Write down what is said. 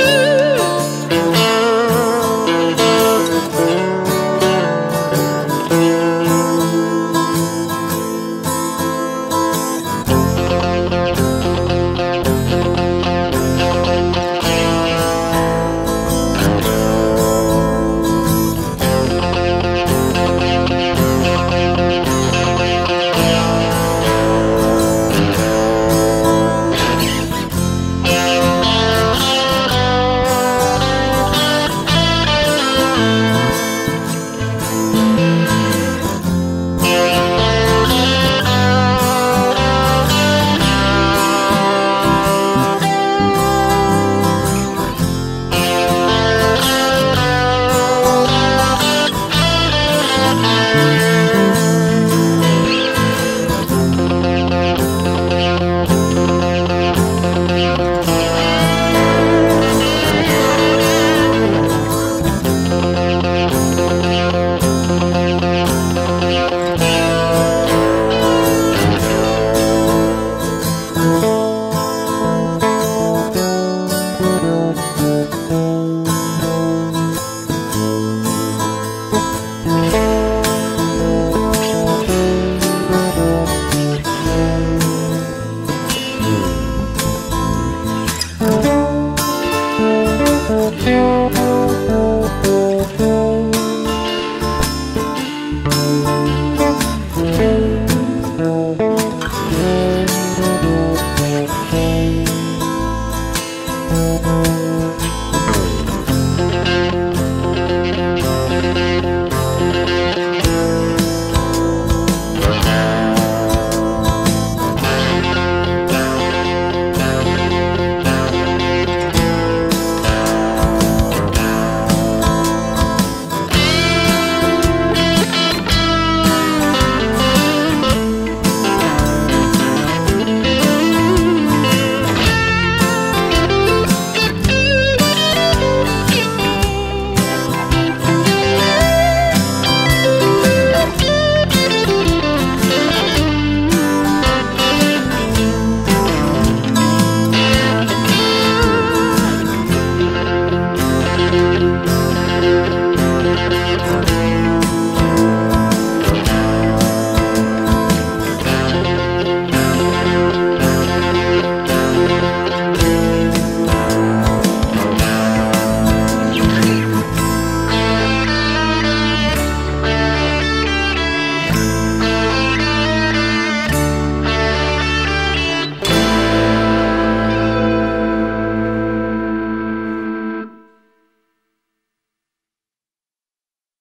you.